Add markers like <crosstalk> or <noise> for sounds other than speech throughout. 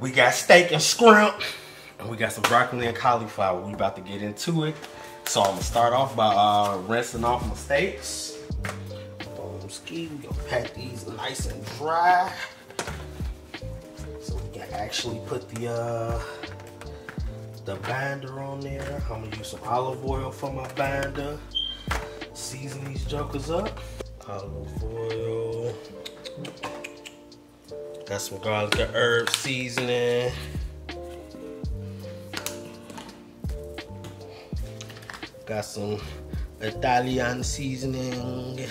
We got steak and scrimp. And we got some broccoli and cauliflower. We about to get into it. So I'm gonna start off by uh, rinsing off my steaks. Boom ski, we gonna pat these nice and dry. So we can actually put the uh, the binder on there. I'm gonna use some olive oil for my binder. Season these jokers up. Olive oil. Got some garlic and herb seasoning. Got some Italian seasoning.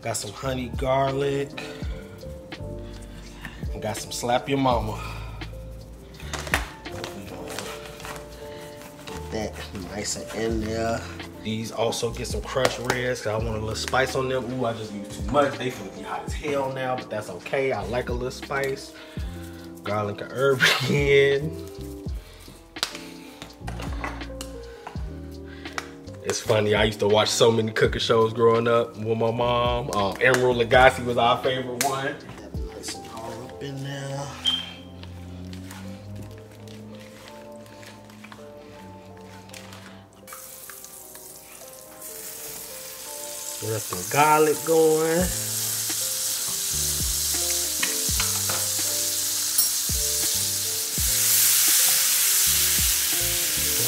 Got some honey garlic. And got some slap your mama. Get that nice and in there. These also get some crushed reds I want a little spice on them. Ooh, I just used too much. They finna be hot as hell now, but that's okay. I like a little spice. Garlic and herb <laughs> again. It's funny, I used to watch so many cooking shows growing up with my mom. Um, Emeril Lagasse was our favorite one. Nice and all up in there. Get some garlic going.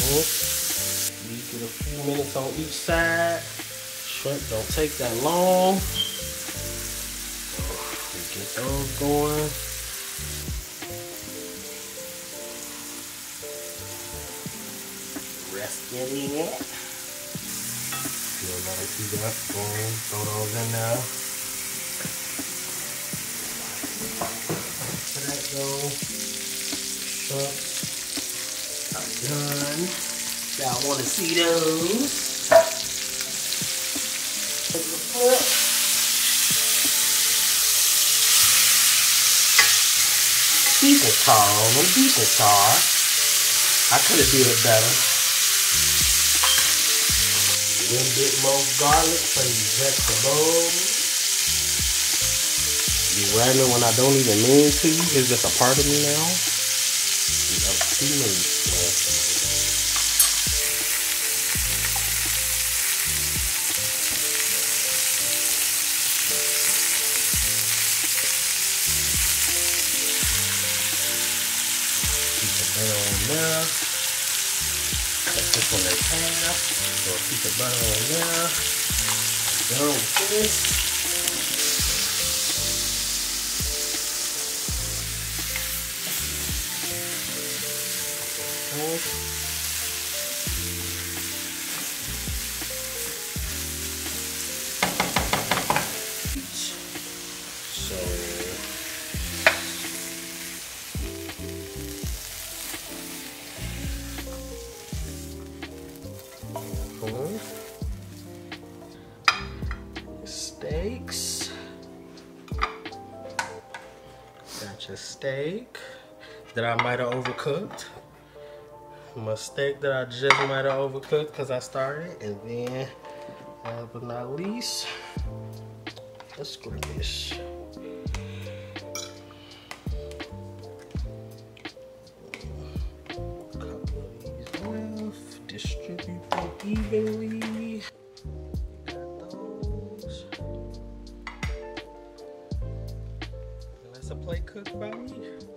Oh, you get a few minutes on each side. Shrimp don't take that long. Get those going. Rest in it. Feel another few up, boom, throw those in there. Let that go. Shrimp are done. Y'all want to see those? Take the flip. Tar on them, decent tar. I could have did better. A little bit more garlic for these vegetables. Be random when I don't even mean to. It's just a part of me now. To me. butter on there. Cut this one in half. Throw a piece of butter on there. Done with this. Okay. Steaks. Got your steak that I might have overcooked. My steak that I just might have overcooked because I started. And then, but not least, a skirmish. Distribute them evenly. A plate cooked by me.